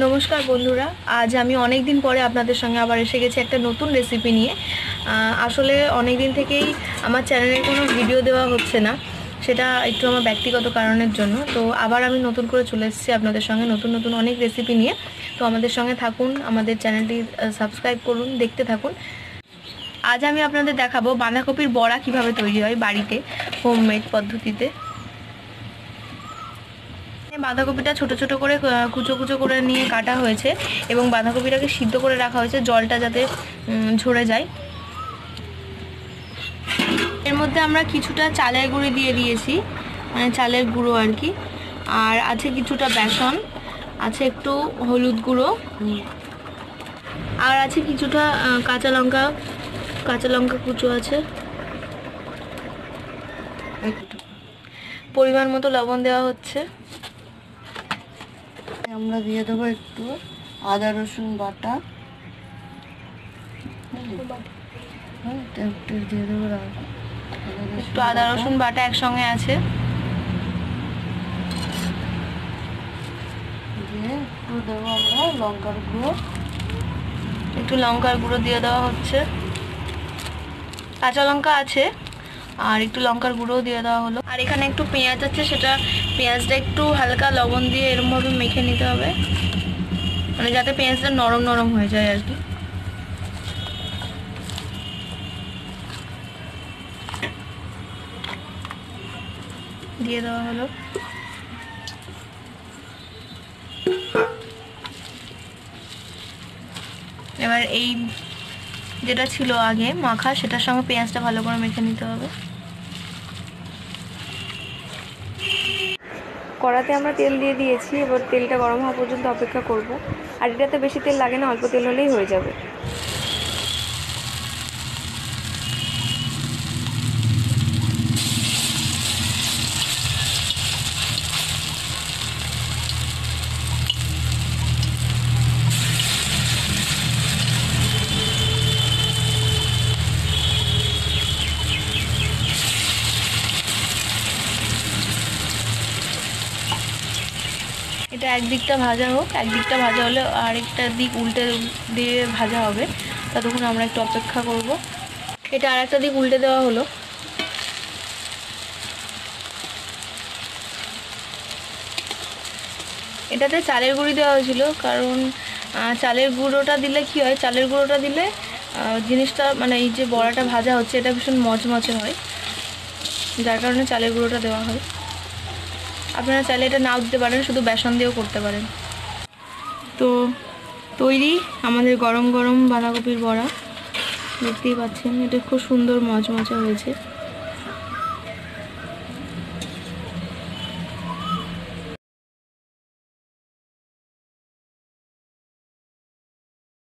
নমস্কার বন্ধুরা, আজ আমি অনেক দিন পরে আপনাদের সঙ্গে আবার এসে গেছি একটা নতুন রেসিপি নিয়ে। আসলে অনেক দিন থেকেই আমার চ্যানেলে কোনো ভিডিও দেওয়া হচ্ছে না, সেটা একটু আমার ব্যক্তিগত কারণের জন্য। তো আবার আমি নতুন করে চলে এসেছি আপনাদের সঙ্গে নতুন নতুন অনেক রেসিপি নিয়ে। তো আমাদের সঙ্গে থাকুন, আমাদের চ্যানেলটি সাবস্ক্রাইব করুন, দেখতে থাকুন। আজ আমি আপনাদের দেখাবো বাঁধাকপির বড়া কীভাবে তৈরি হয় বাড়িতে হোমমেড পদ্ধতিতে। বাঁধাকপিটা ছোট ছোট করে কুচো কুচো করে নিয়ে কাটা হয়েছে এবং বাঁধাকপিটাকে সিদ্ধ করে রাখা হয়েছে, জলটা যাতে ঝরে যায়। এর মধ্যে আমরা কিছুটা চালের গুঁড়ি দিয়ে দিয়েছি মানে চালের গুঁড়ো আর কি। আর আছে কিছুটা বেসন, আছে একটু হলুদ গুঁড়ো, আর আছে কিছুটা কাঁচা লঙ্কা কাঁচা লঙ্কা কুচো আছে। পরিমাণ মতো লবণ দেওয়া হচ্ছে। আমরা দিয়ে দেবো একটু আদা রসুন বাটা। হ্যাঁ, একটু দিয়ে দেবো আদা রসুন একটু আদা রসুন বাটা একসঙ্গে আছে। দিয়ে একটু দেবো আমরা লঙ্কার গুঁড়ো। একটু লঙ্কার গুঁড়ো দিয়ে দেওয়া হচ্ছে। কাঁচা লঙ্কা আছে। আর একটু লঙ্কার গুঁড়োও দিয়ে দেওয়া হলো। আর এখানে একটু পেঁয়াজ আছে, সেটা পেঁয়াজটা একটু হালকা লবণ দিয়ে এরমভাবে মেখে নিতে হবে। মানে যাতে পেঁয়াজটা নরম নরম হয়ে যায় আর কি। দিয়ে দেওয়া হলো। এবার এই যেটা ছিল আগে, মাখা, সেটার সঙ্গে পেঁয়াজটা ভালো করে মেখে নিতে হবে। কড়াতে আমরা তেল দিয়ে দিয়েছি, এবার তেলটা গরম হওয়া পর্যন্ত অপেক্ষা করব। আর এটাতে বেশি তেল লাগে না, অল্প তেল হলেই হয়ে যাবে। এটা একদিকটা ভাজা হোক, একদিকটা ভাজা হলে আরেকটা দিক উল্টে দিয়ে ভাজা হবে। ততক্ষণ আমরা একটু অপেক্ষা করব। এটা আরেকটা দিক উল্টে দেওয়া হলো। এটাতে চালের গুঁড়ি দেওয়া হয়েছিল, কারণ চালের গুঁড়োটা দিলে কি হয়, চালের গুঁড়োটা দিলে জিনিসটা মানে এই যে বড়াটা ভাজা হচ্ছে, এটা ভীষণ মচমচে হয়। যার কারণে চালের গুঁড়োটা দেওয়া হয়। আপনারা চাইলে এটা নাও দিতে পারেন, শুধু বেসন দিয়েও করতে পারেন। তো তৈরি আমাদের গরম গরম বাঁধাকপির বড়া। দেখতেই পাচ্ছেন, এটা খুব সুন্দর মজমজা হয়েছে।